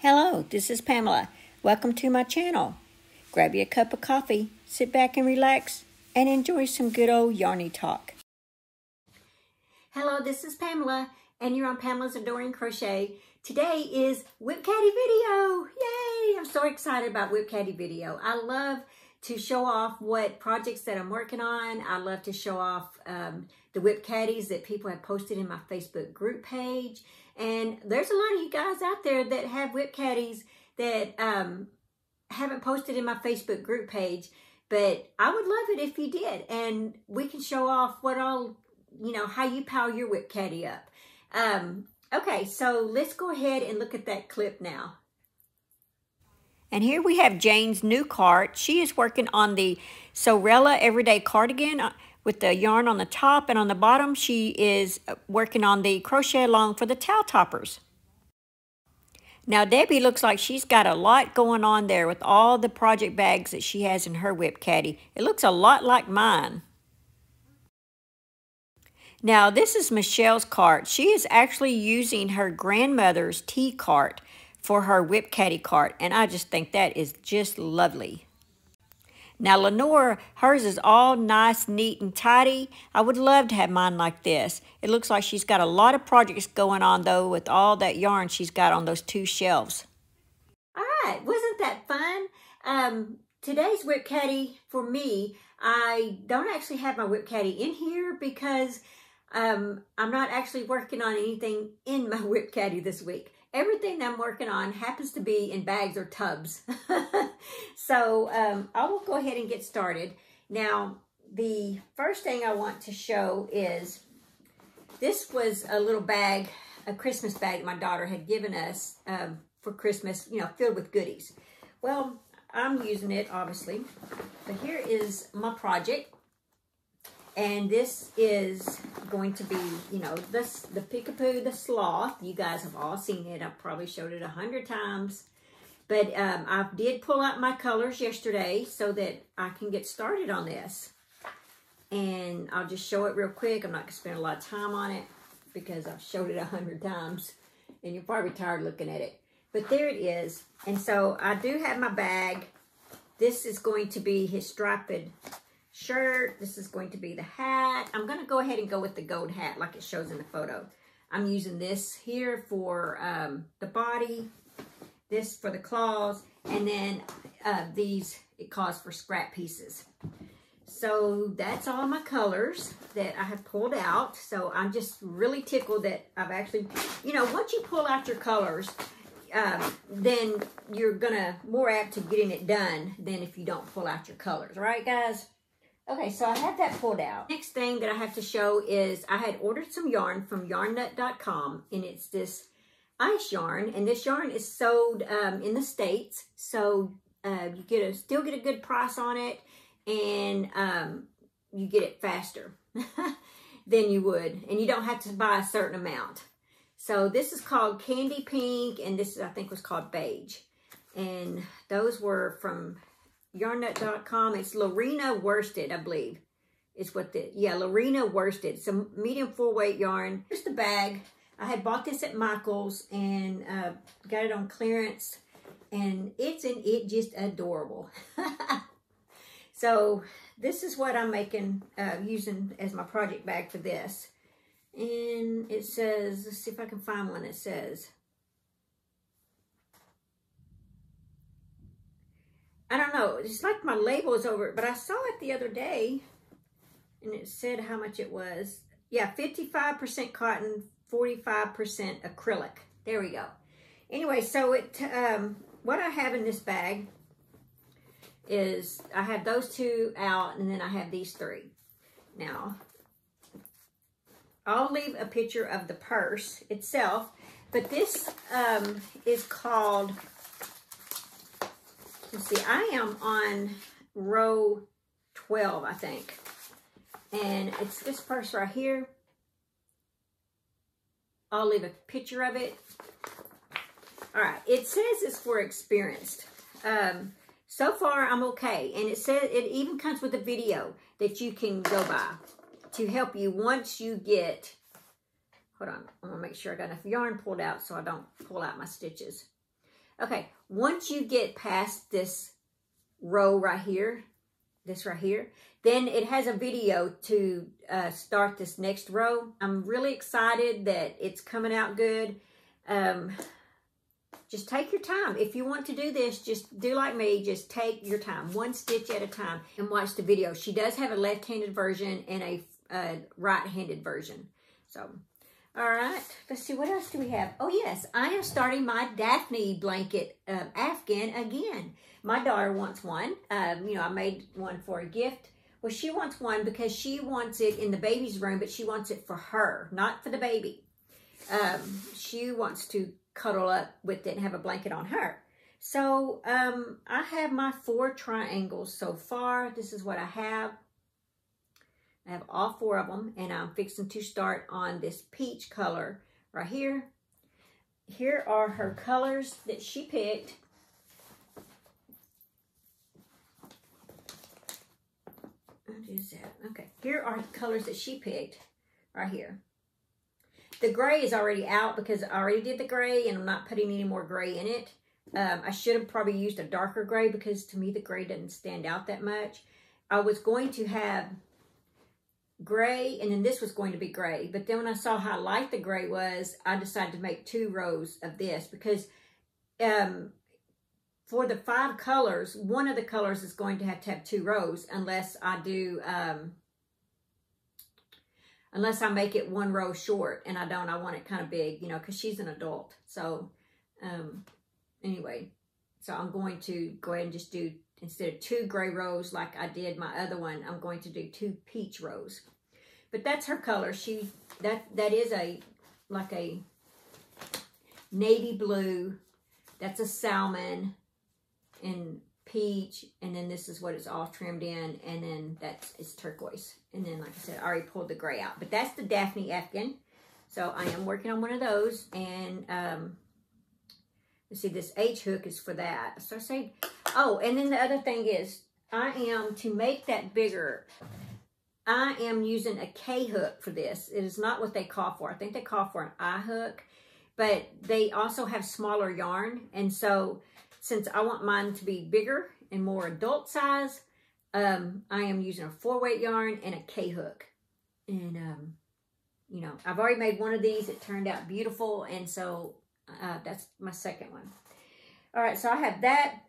Hello, this is Pamela. Welcome to my channel. Grab you a cup of coffee, sit back and relax, and enjoy some good old yarny talk. Hello, this is Pamela, and you're on Pamela's Adoring Crochet. Today is WIP Caddy video. Yay! I'm so excited about WIP Caddy video. I love to show off what projects that I'm working on. I love to show off um, the WIP caddies that people have posted in my Facebook group page. And there's a lot of you guys out there that have WIP caddies that um, haven't posted in my Facebook group page, but I would love it if you did. And we can show off what all, you know, how you power your WIP caddy up. Um, okay, so let's go ahead and look at that clip now. And here we have Jane's new cart. She is working on the Sorella Everyday Cardigan uh, with the yarn on the top and on the bottom she is uh, working on the crochet along for the towel toppers. Now Debbie looks like she's got a lot going on there with all the project bags that she has in her WIP caddy. It looks a lot like mine. Now this is Michelle's cart. She is actually using her grandmother's tea cart for her WIP caddy cart and I just think that is just lovely. Now, Lenore, hers is all nice, neat, and tidy. I would love to have mine like this. It looks like she's got a lot of projects going on, though, with all that yarn she's got on those two shelves. All right, wasn't that fun? Um, today's WIP Caddy, for me, I don't actually have my WIP Caddy in here because um, I'm not actually working on anything in my WIP Caddy this week everything I'm working on happens to be in bags or tubs. so um, I will go ahead and get started. Now, the first thing I want to show is this was a little bag, a Christmas bag my daughter had given us um, for Christmas, you know, filled with goodies. Well, I'm using it, obviously. But here is my project. And this is going to be, you know, this the Peekapoo, the Sloth. You guys have all seen it. I've probably showed it a hundred times. But um, I did pull out my colors yesterday so that I can get started on this. And I'll just show it real quick. I'm not going to spend a lot of time on it because I've showed it a hundred times. And you're probably tired looking at it. But there it is. And so I do have my bag. This is going to be his striped shirt. This is going to be the hat. I'm going to go ahead and go with the gold hat like it shows in the photo. I'm using this here for um, the body, this for the claws, and then uh, these it calls for scrap pieces. So that's all my colors that I have pulled out. So I'm just really tickled that I've actually, you know, once you pull out your colors, um, then you're gonna more apt to getting it done than if you don't pull out your colors, right guys? Okay, so I have that pulled out. Next thing that I have to show is I had ordered some yarn from yarnnut.com and it's this ice yarn and this yarn is sold um, in the States. So uh, you get a still get a good price on it and um, you get it faster than you would. And you don't have to buy a certain amount. So this is called Candy Pink and this I think was called Beige. And those were from yarnnut.com. It's Lorena worsted, I believe. Is what the, yeah, Lorena worsted. Some medium full weight yarn. Here's the bag. I had bought this at Michael's and uh, got it on clearance. And it's in it just adorable. so this is what I'm making, uh, using as my project bag for this. And it says, let's see if I can find one that says, I don't know. It's like my label is over it, but I saw it the other day and it said how much it was. Yeah, 55% cotton, 45% acrylic. There we go. Anyway, so it um, what I have in this bag is I have those two out and then I have these three. Now, I'll leave a picture of the purse itself, but this um, is called Let's see, I am on row 12, I think. And it's this purse right here. I'll leave a picture of it. All right, it says it's for experienced. Um, so far, I'm okay. And it says it even comes with a video that you can go by to help you once you get, hold on, I'm gonna make sure I got enough yarn pulled out so I don't pull out my stitches. Okay, once you get past this row right here, this right here, then it has a video to uh, start this next row. I'm really excited that it's coming out good. Um, just take your time. If you want to do this, just do like me. Just take your time, one stitch at a time, and watch the video. She does have a left-handed version and a uh, right-handed version. So, all right. Let's see, what else do we have? Oh, yes. I am starting my Daphne blanket uh, Afghan again. My daughter wants one. Um, you know, I made one for a gift. Well, she wants one because she wants it in the baby's room, but she wants it for her, not for the baby. Um, she wants to cuddle up with it and have a blanket on her. So um, I have my four triangles so far. This is what I have. I have all four of them and I'm fixing to start on this peach color right here. Here are her colors that she picked. What is that? Okay, here are the colors that she picked right here. The gray is already out because I already did the gray and I'm not putting any more gray in it. Um, I should have probably used a darker gray because to me the gray doesn't stand out that much. I was going to have gray and then this was going to be gray. But then when I saw how light the gray was, I decided to make two rows of this because um, for the five colors, one of the colors is going to have to have two rows unless I do um, unless I make it one row short and I don't, I want it kind of big, you know, because she's an adult. So, um, anyway, so I'm going to go ahead and just do, instead of two gray rows like I did my other one, I'm going to do two peach rows. But that's her color. She, that, that is a, like a navy blue. That's a salmon and peach, and then this is what it's all trimmed in, and then that's it's turquoise. And then, like I said, I already pulled the gray out. But that's the Daphne Afghan. So I am working on one of those, and um, let's see, this H hook is for that. So I say, oh, and then the other thing is, I am, to make that bigger, I am using a K hook for this. It is not what they call for. I think they call for an I hook, but they also have smaller yarn. And so since I want mine to be bigger and more adult size, um, I am using a four weight yarn and a K-hook. And, um, you know, I've already made one of these. It turned out beautiful. And so uh, that's my second one. All right, so I have that.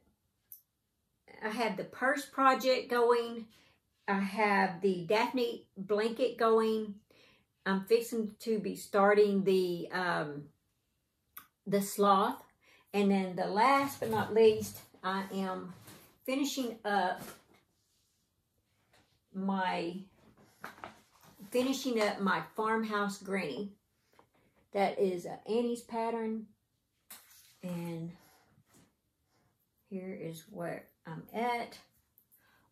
I have the purse project going. I have the Daphne blanket going. I'm fixing to be starting the um, the sloth and then the last but not least, I am finishing up my finishing up my farmhouse granny. That is Annie's pattern. And here is where I'm at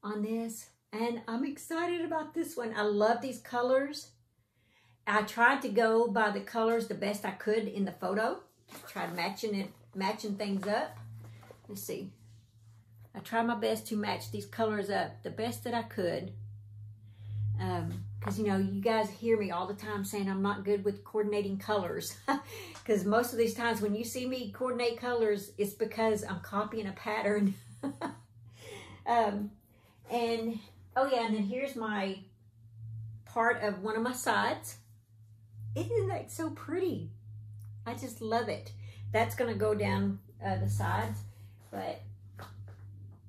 on this. And I'm excited about this one. I love these colors. I tried to go by the colors the best I could in the photo. Tried matching it matching things up. Let's see. I try my best to match these colors up the best that I could. Um, Because, you know, you guys hear me all the time saying I'm not good with coordinating colors. Because most of these times when you see me coordinate colors, it's because I'm copying a pattern. um, and, oh yeah, and then here's my part of one of my sides. Isn't that so pretty? I just love it. That's going to go down uh, the sides. But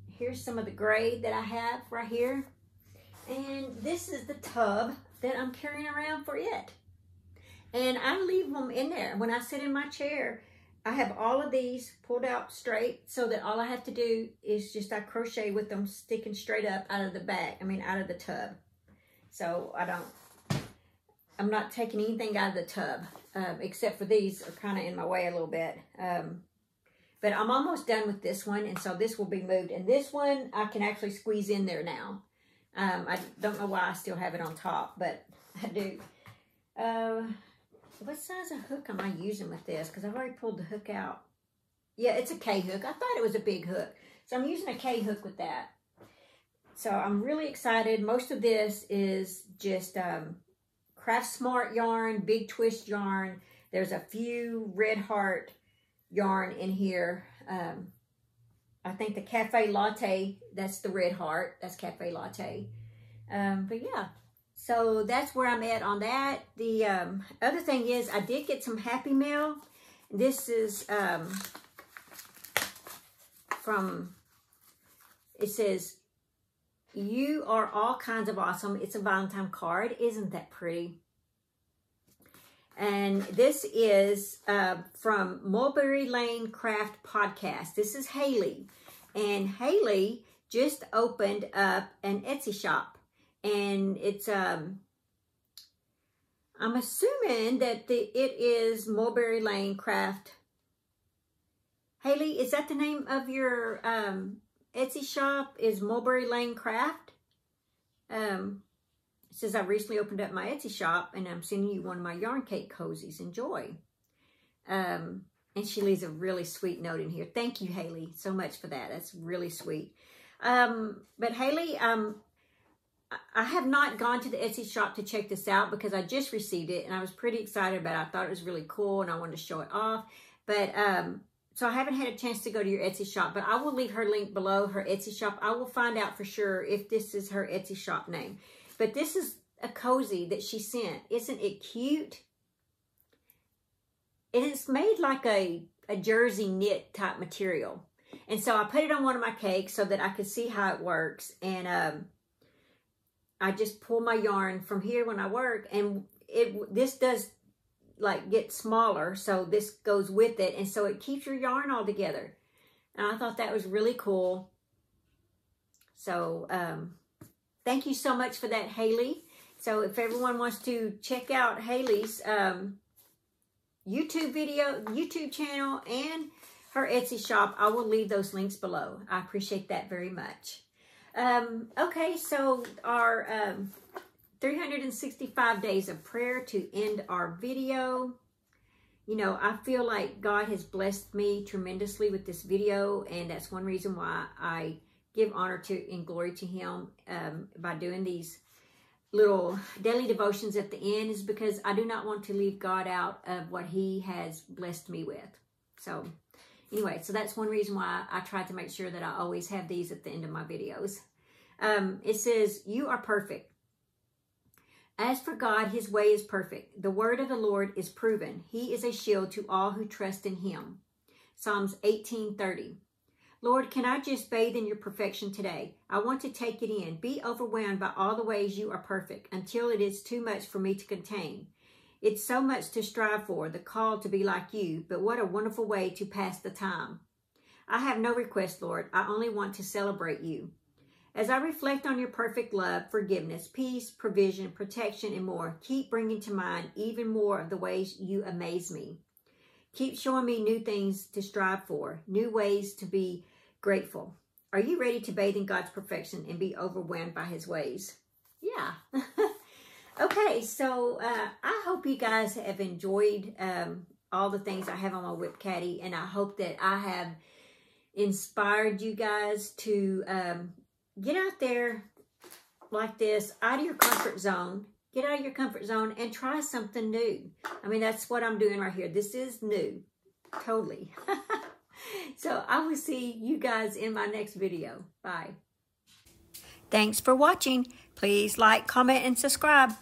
here's some of the gray that I have right here. And this is the tub that I'm carrying around for it. And I leave them in there. When I sit in my chair, I have all of these pulled out straight so that all I have to do is just I crochet with them sticking straight up out of the back, I mean out of the tub. So I don't, I'm not taking anything out of the tub um, except for these are kind of in my way a little bit. Um, but I'm almost done with this one, and so this will be moved. And this one, I can actually squeeze in there now. Um, I don't know why I still have it on top, but I do. Uh, what size of hook am I using with this? Because I've already pulled the hook out. Yeah, it's a K-hook. I thought it was a big hook. So I'm using a K-hook with that. So I'm really excited. Most of this is just um, Craft Smart yarn, Big Twist yarn. There's a few Red Heart yarn in here. um, I think the cafe latte, that's the red heart. That's cafe latte. Um, but yeah, so that's where I'm at on that. The um, other thing is I did get some Happy Mail. This is um, from, it says, you are all kinds of awesome. It's a Valentine card. Isn't that pretty? And this is uh, from Mulberry Lane Craft Podcast. This is Haley. And Haley just opened up an Etsy shop. And it's, um, I'm assuming that the, it is Mulberry Lane Craft. Haley, is that the name of your um, Etsy shop is Mulberry Lane Craft. Um, says I recently opened up my Etsy shop and I'm sending you one of my yarn cake cozies. Enjoy. Um, and she leaves a really sweet note in here. Thank you, Haley, so much for that. That's really sweet. Um, but Haley, um, I have not gone to the Etsy shop to check this out because I just received it and I was pretty excited about it. I thought it was really cool and I wanted to show it off. But um, so I haven't had a chance to go to your Etsy shop, but I will leave her link below, her Etsy shop. I will find out for sure if this is her Etsy shop name. But this is a cozy that she sent. Isn't it cute? And it's made like a, a jersey knit type material. And so I put it on one of my cakes so that I could see how it works. And um, I just pull my yarn from here when I work. And it this does like get smaller. So this goes with it. And so it keeps your yarn all together. And I thought that was really cool. So um, thank you so much for that, Haley. So if everyone wants to check out Haley's um, YouTube video, YouTube channel, and her Etsy shop, I will leave those links below. I appreciate that very much. Um, okay, so our um, 365 days of prayer to end our video. You know, I feel like God has blessed me tremendously with this video, and that's one reason why I give honor to and glory to Him um, by doing these little daily devotions at the end is because I do not want to leave God out of what He has blessed me with. So, anyway, so that's one reason why I try to make sure that I always have these at the end of my videos. Um, it says, You are perfect. As for God, his way is perfect. The word of the Lord is proven. He is a shield to all who trust in him. Psalms 18:30. Lord, can I just bathe in your perfection today? I want to take it in. Be overwhelmed by all the ways you are perfect until it is too much for me to contain. It's so much to strive for, the call to be like you, but what a wonderful way to pass the time. I have no request, Lord. I only want to celebrate you. As I reflect on your perfect love, forgiveness, peace, provision, protection, and more, keep bringing to mind even more of the ways you amaze me. Keep showing me new things to strive for, new ways to be grateful. Are you ready to bathe in God's perfection and be overwhelmed by his ways? Yeah. okay, so uh, I hope you guys have enjoyed um, all the things I have on my WIP Caddy, and I hope that I have inspired you guys to um, get out there like this, out of your comfort zone. Get out of your comfort zone and try something new. I mean, that's what I'm doing right here. This is new. Totally. so I will see you guys in my next video. Bye. Thanks for watching. Please like, comment, and subscribe.